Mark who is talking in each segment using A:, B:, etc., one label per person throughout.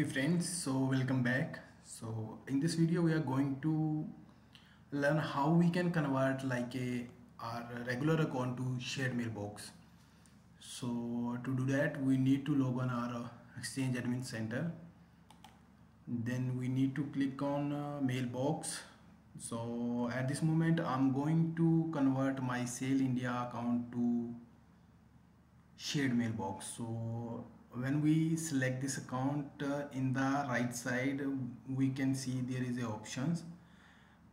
A: hey friends so welcome back. So in this video we are going to learn how we can convert like a our regular account to shared mailbox. So to do that we need to log on our exchange admin center. Then we need to click on uh, mailbox. So at this moment i'm going to convert my sale india account to shared mailbox. So when we select this account uh, in the right side we can see there is a options.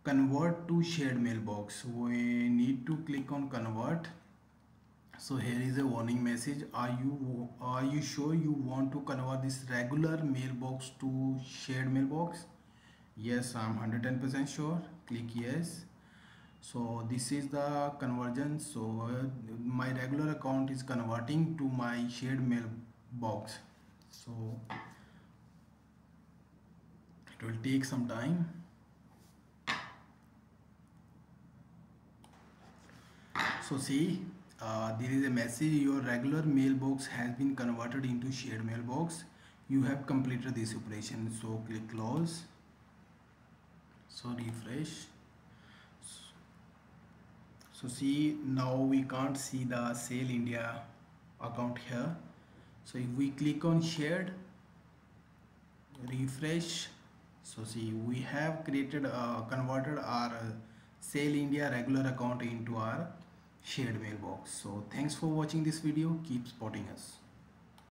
A: Convert to shared mailbox. We need to click on convert. So here is a warning message. Are you are you sure you want to convert this regular mailbox to shared mailbox? Yes i'm 110% sure. Click yes. So this is the conversion so uh, my regular account is converting to my shared mail box. So it will take some time. So see uh, there is a message your regular mailbox has been converted into shared mailbox. You have completed this operation. So click close. So refresh. So see now we can't see the sale india account here so if we click on shared refresh so see we have created uh, converted our uh, sale india regular account into our shared mailbox. So thanks for watching this video. Keep spotting us